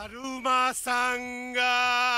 だ。るまさんが。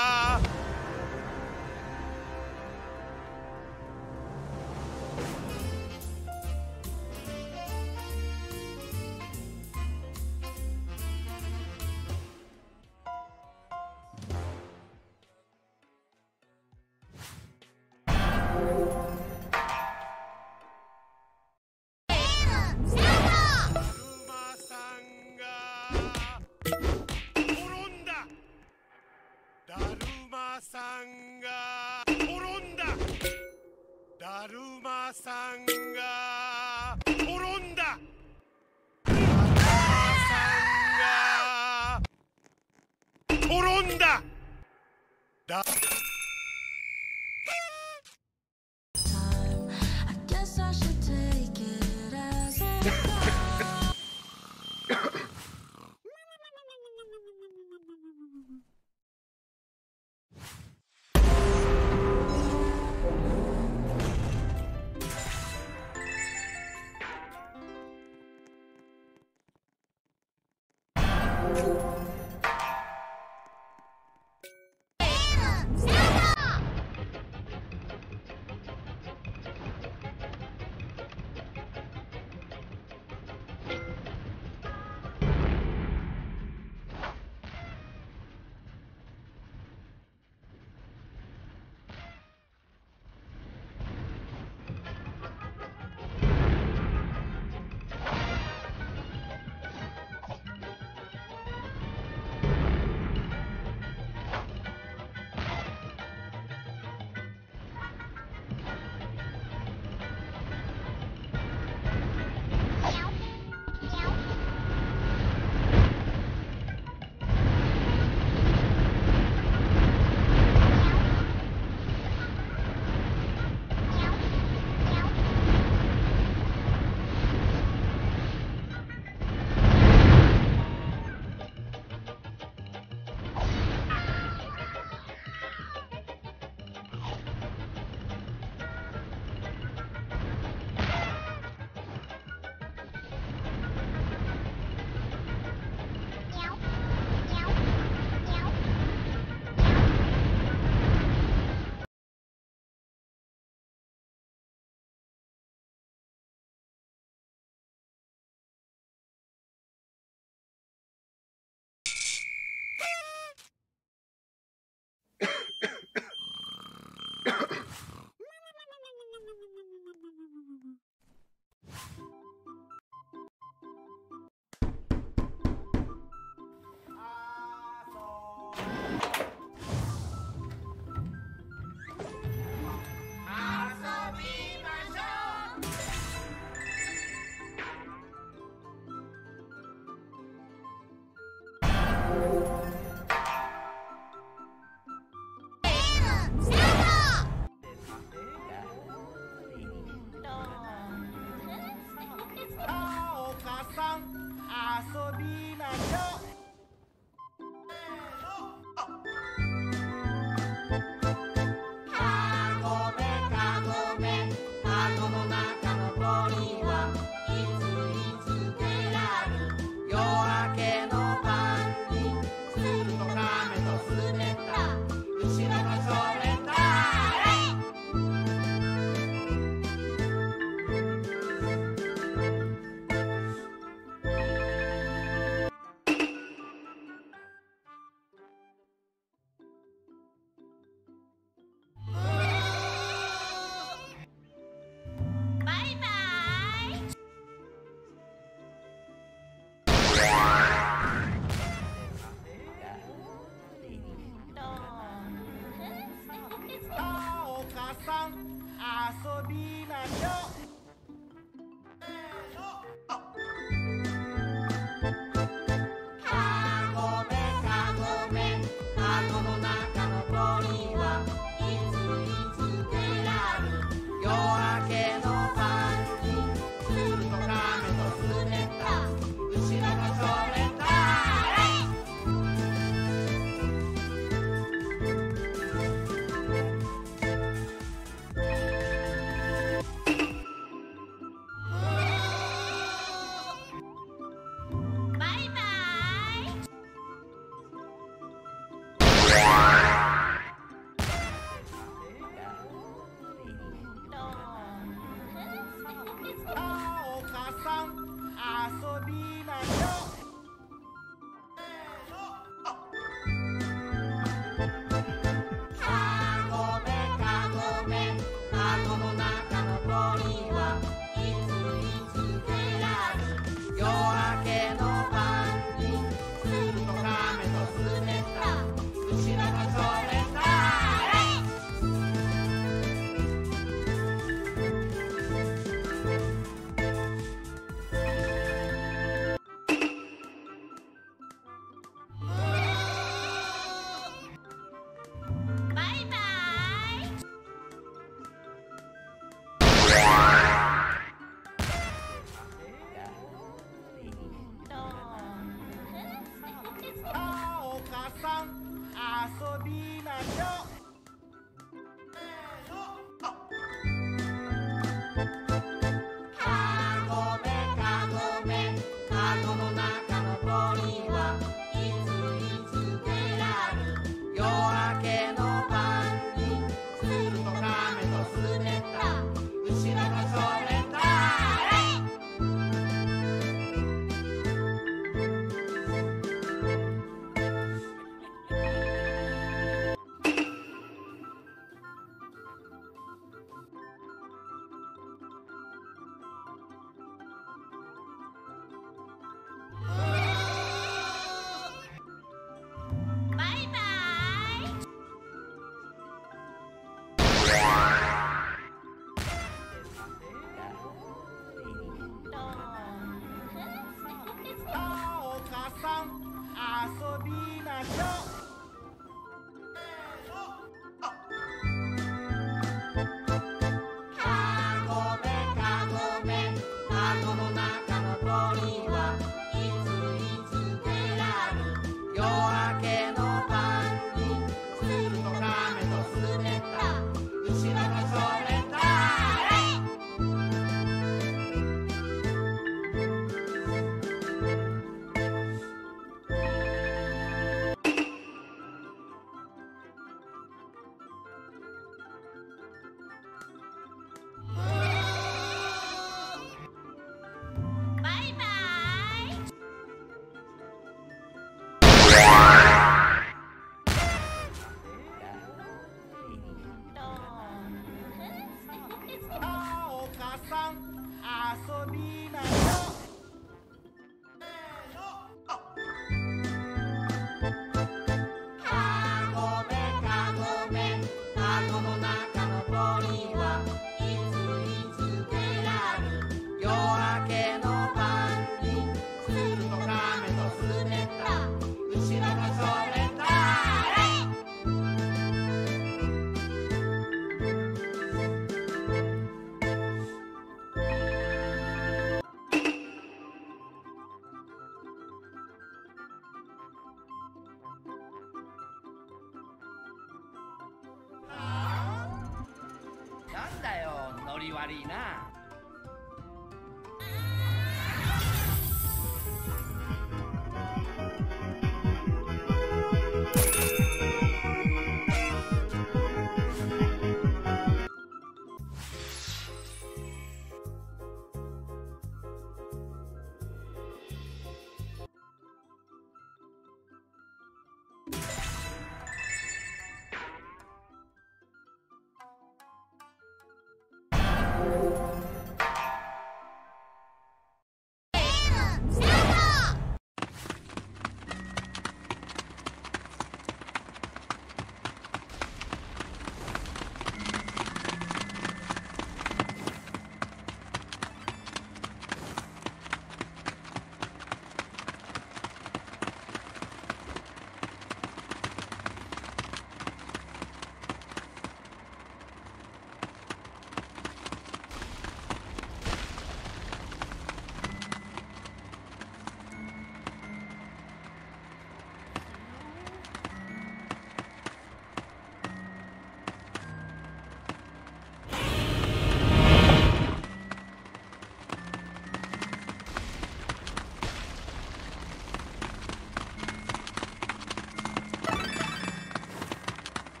る Ah! It's 悪いな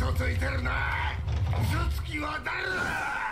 嘘ついてるな。嘘つきは誰だ。